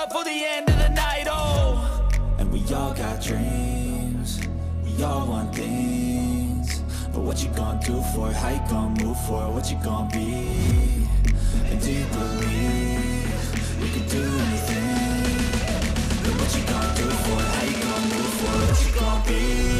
nightclub for the end of the night, oh. And we all got dreams We all want things But what you gonna do for it? How you gonna move for it? What you gonna be? And do you believe you can do anything? But what you gonna do for it? How you gonna move for it? What you gonna be?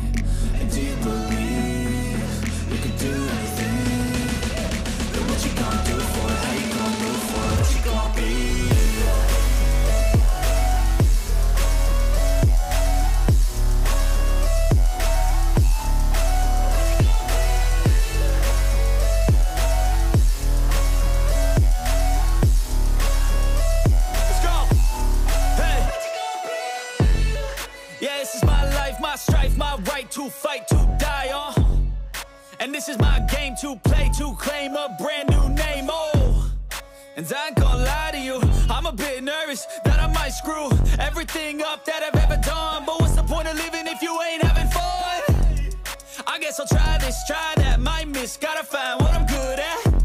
This is my game to play, to claim a brand new name. Oh. And I ain't gonna lie to you, I'm a bit nervous that I might screw everything up that I've ever done. But what's the point of living if you ain't having fun? I guess I'll try this, try that, might miss, gotta find what I'm good at.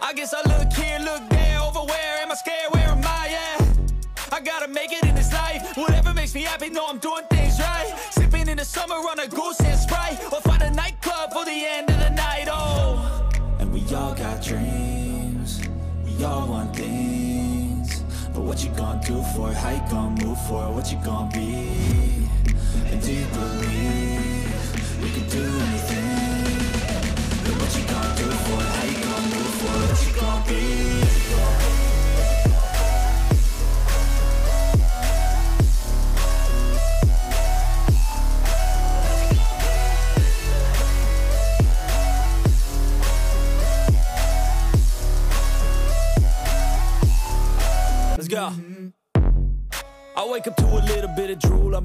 I guess I look here, look there, over where am I scared, where am I at? I gotta make it in this life, whatever makes me happy, know I'm doing got dreams We all want things But what you gonna do for it? How you gonna move for it? What you gonna be? And do you believe you can do anything?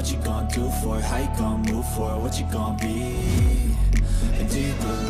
what you gonna do for it? How you gonna move for it? What you gonna be? And do you believe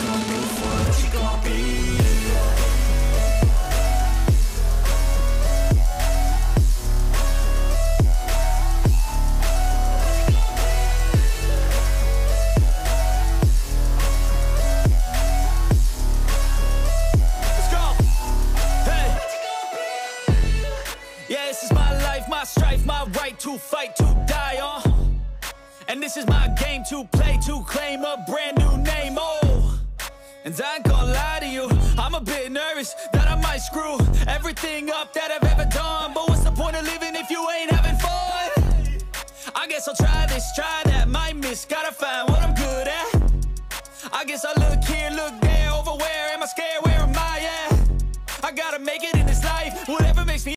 to play, to claim a brand new name. Oh. And I ain't gonna lie to you, I'm a bit nervous that I might screw everything up that I've ever done. But what's the point of living if you ain't having fun? I guess I'll try this, try that, might miss, gotta find what I'm good at. I guess I look